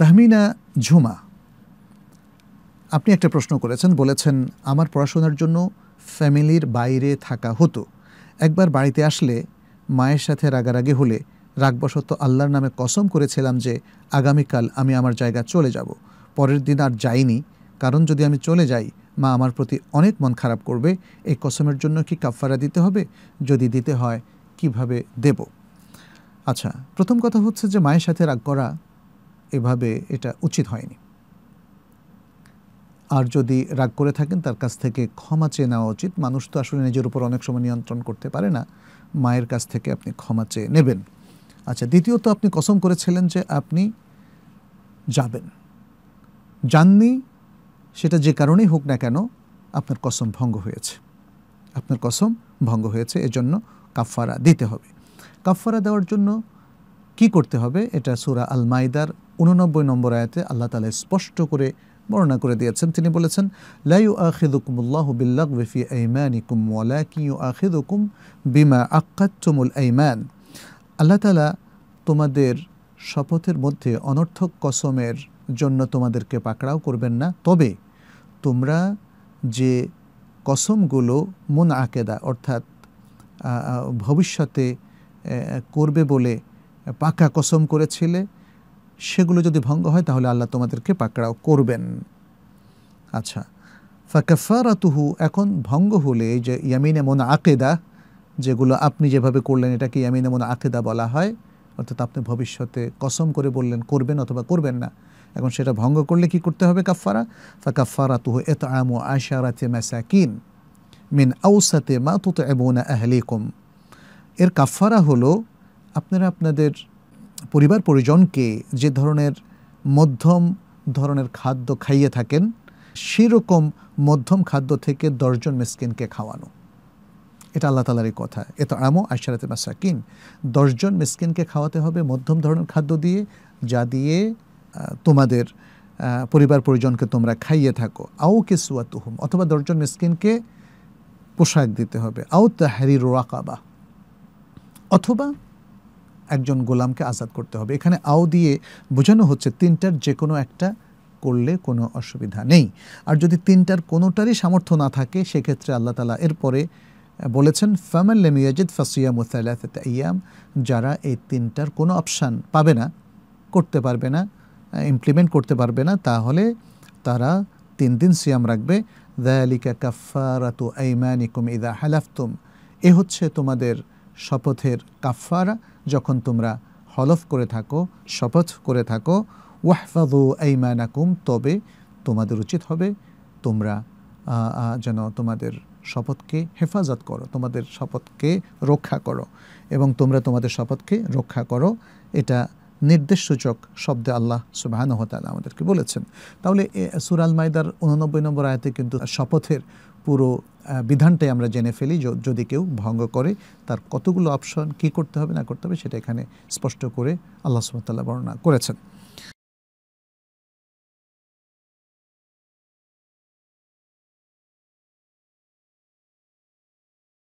তাহমিনা ঝুমা। আপনি একটা প্রশ্ন করেছেন, বলেছেন, আমার পড়াশোনার জন্য ফ্যামিলির বাইরে থাকা হতো। একবার বাড়িতে আসলে মায়ের সাথে রাগারাগি হলে রাগবশত আল্লাহর নামে কসম করেছিলাম যে, আগামীকাল আমি আমার জায়গা চলে যাব। পরের দিন আর যাইনি। কারণ যদি আমি চলে যাই, মা আমার প্রতি অনেক মন খারাপ করবে। এই কসমের জন্য কি কাফফারা দিতে হবে? যদি দিতে হয়, কীভাবে দেব? আচ্ছা প্রথম কথা হচ্ছে যে, মায়ের সাথে রাগ করা এভাবে এটা উচিত হয়নি। আর যদি রাগ করে থাকেন, তার কাছ থেকে ক্ষমা চেয়ে নেওয়া উচিত। মানুষ তো আসলে নিজের উপর অনেক সময় নিয়ন্ত্রণ করতে পারে না। মায়ের কাছ থেকে আপনি ক্ষমা চেয়ে নেবেন। আচ্ছা দ্বিতীয়ত আপনি কসম করেছিলেন যে আপনি যাবেন। যাননি, সেটা যে কারণেই হোক না কেন, আপনার কসম ভঙ্গ হয়েছে। আপনার কসম ভঙ্গ হয়েছে, এজন্য কাফফারা দিতে হবে। কাফফারা দেওয়ার জন্য কি করতে হবে, এটা সুরা আল মাইদার উননব্বই নম্বর আয়াতে আল্লাহ তালা স্পষ্ট করে বর্ণনা করে দিয়েছেন। তিনি বলেছেন লাইউ আখিদুকুমুল্লাহ বিল্লাহ ওয়ফি আইমানিকুম ওয়ালাকি ইউ আখিদুকুম বিমা আক্কাতুমুল আইমান। আল্লাহ তালা তোমাদের শপথের মধ্যে অনর্থক কসমের জন্য তোমাদেরকে পাকড়াও করবেন না। তবে তোমরা যে কসমগুলো মন আকেদা অর্থাৎ ভবিষ্যতে করবে বলে পাকা কসম করেছিলে, সেগুলো যদি ভঙ্গ হয় তাহলে আল্লাহ তোমাদেরকে পাকড়াও করবেন। আচ্ছা ফাকাফারাতুহু এখন ভঙ্গ হলে এই যে ইয়ামিনে মন আকেদা যেগুলো আপনি যেভাবে করলেন এটাকে ইয়ামিনে মন আকেদা বলা হয়, অর্থাৎ আপনি ভবিষ্যতে কসম করে বললেন করবেন অথবা করবেন না, এখন সেটা ভঙ্গ করলে কি করতে হবে কাফারা ফাকাফারাতুহু এত আমু আশারাতে মাসাকিন, মিন আউসাতে মা তুত এবনা আহলিকুম। এর কাফারা হলো আপনারা আপনাদের পরিবার, পরিজনকে যে ধরনের মধ্যম ধরনের খাদ্য খাইয়ে থাকেন, সেরকম মধ্যম খাদ্য থেকে দশজন মিসকিনকে খাওয়ানো। এটা আল্লাহ তালারই কথা। এত আমো আশারাতে মাসাকিন। দশজন মিসকিনকে খাওয়াতে হবে মধ্যম ধরনের খাদ্য দিয়ে, যা দিয়ে তোমাদের পরিবার, পরিজনকে তোমরা খাইয়ে থাকো। আও কেসুয়া তুহুম অথবা দশজন মিসকিনকে পোশাক দিতে হবে। আও তাহারির রাকাবা, অথবা একজন গোলামকে আজাদ করতে হবে। এখানে আও দিয়ে বোঝানো হচ্ছে তিনটার যে কোনো একটা করলে কোনো অসুবিধা নেই। আর যদি তিনটার কোনোটারই সামর্থ্য না থাকে, সেক্ষেত্রে আল্লাহ তালা এরপরে বলেছেন ফামাল্লেম ইয়াজিদ ফাসিয়াম ওসালাত ইয়াম যারা এই তিনটার কোনো অপশান পাবে না, করতে পারবে না ইমপ্লিমেন্ট করতে পারবে না, তাহলে তারা তিন দিন সিয়াম রাখবে। দায়ালিকা কাফারাতু আইমানিকুম ইদা হালাফতুম এ হচ্ছে তোমাদের শপথের কাফারা যখন তোমরা হলফ করে থাকো, শপথ করে থাকো ওয়াহফাদু আইমানাকুম, তবে তোমাদের উচিত হবে তোমরা যেন তোমাদের শপথকে হেফাজত করো, তোমাদের শপথকে রক্ষা করো এবং তোমরা তোমাদের শপথকে রক্ষা করো। এটা নির্দেশসূচক শব্দে আল্লাহ সুবাহান হতালা আমাদেরকে বলেছেন। তাহলে সুরাল মাইদার উননব্বই নম্বর আয়তে কিন্তু শপথের পুরো বিধানটাই আমরা জেনে ফেলি। যদি কেউ ভঙ্গ করে, তার কতগুলো অপশন, কি করতে হবে, না করতে হবে, সেটা এখানে স্পষ্ট করে আল্লাহ সুমতাল্লাহ বর্ণনা করেছেন।